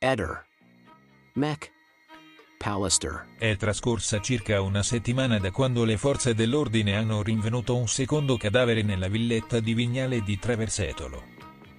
Eder. Mac. Pallister. È trascorsa circa una settimana da quando le forze dell'ordine hanno rinvenuto un secondo cadavere nella villetta di Vignale di Traversetolo,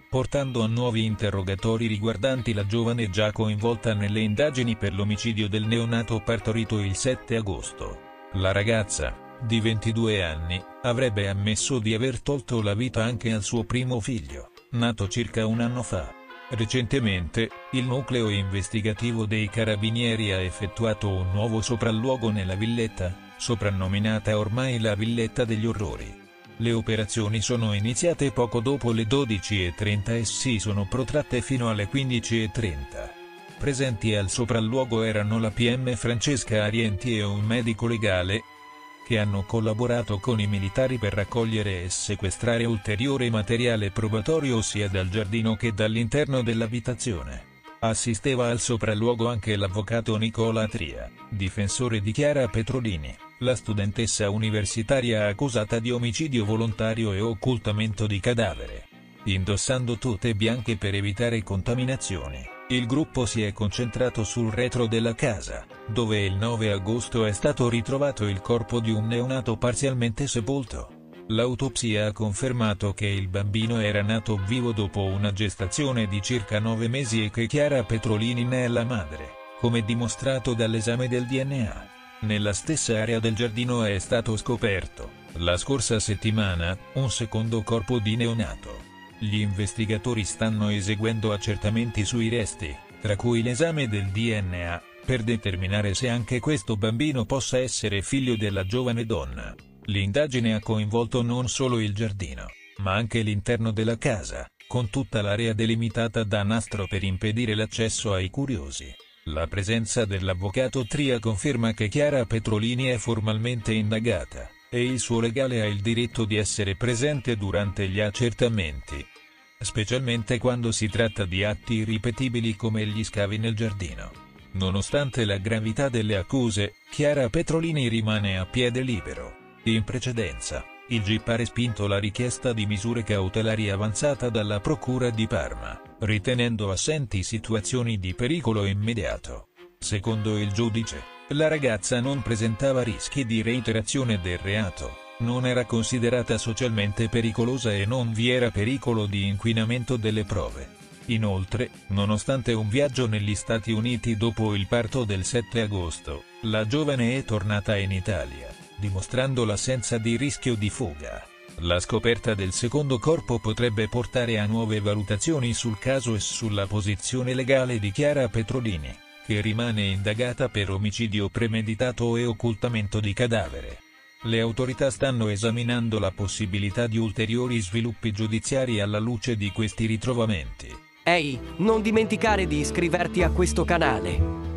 portando a nuovi interrogatori riguardanti la giovane già coinvolta nelle indagini per l'omicidio del neonato partorito il 7 agosto. La ragazza, di 22 anni, avrebbe ammesso di aver tolto la vita anche al suo primo figlio, nato circa un anno fa. Recentemente, il nucleo investigativo dei carabinieri ha effettuato un nuovo sopralluogo nella villetta, soprannominata ormai la villetta degli orrori. Le operazioni sono iniziate poco dopo le 12.30 e si sono protratte fino alle 15.30. Presenti al sopralluogo erano la PM Francesca Arienti e un medico legale, che hanno collaborato con i militari per raccogliere e sequestrare ulteriore materiale probatorio sia dal giardino che dall'interno dell'abitazione. Assisteva al sopralluogo anche l'avvocato Nicola Tria, difensore di Chiara Petrolini, la studentessa universitaria accusata di omicidio volontario e occultamento di cadavere. Indossando tute bianche per evitare contaminazioni. Il gruppo si è concentrato sul retro della casa, dove il 9 agosto è stato ritrovato il corpo di un neonato parzialmente sepolto. L'autopsia ha confermato che il bambino era nato vivo dopo una gestazione di circa 9 mesi e che Chiara Petrolini ne è la madre, come dimostrato dall'esame del DNA. Nella stessa area del giardino è stato scoperto, la scorsa settimana, un secondo corpo di neonato. Gli investigatori stanno eseguendo accertamenti sui resti, tra cui l'esame del DNA, per determinare se anche questo bambino possa essere figlio della giovane donna. L'indagine ha coinvolto non solo il giardino, ma anche l'interno della casa, con tutta l'area delimitata da nastro per impedire l'accesso ai curiosi. La presenza dell'avvocato Tria conferma che Chiara Petrolini è formalmente indagata e il suo legale ha il diritto di essere presente durante gli accertamenti. Specialmente quando si tratta di atti irripetibili come gli scavi nel giardino. Nonostante la gravità delle accuse, Chiara Petrolini rimane a piede libero. In precedenza, il GIP ha respinto la richiesta di misure cautelari avanzata dalla Procura di Parma, ritenendo assenti situazioni di pericolo immediato. Secondo il giudice, la ragazza non presentava rischi di reiterazione del reato, non era considerata socialmente pericolosa e non vi era pericolo di inquinamento delle prove. Inoltre, nonostante un viaggio negli Stati Uniti dopo il parto del 7 agosto, la giovane è tornata in Italia, dimostrando l'assenza di rischio di fuga. La scoperta del secondo corpo potrebbe portare a nuove valutazioni sul caso e sulla posizione legale di Chiara Petrolini che rimane indagata per omicidio premeditato e occultamento di cadavere. Le autorità stanno esaminando la possibilità di ulteriori sviluppi giudiziari alla luce di questi ritrovamenti. Ehi, non dimenticare di iscriverti a questo canale.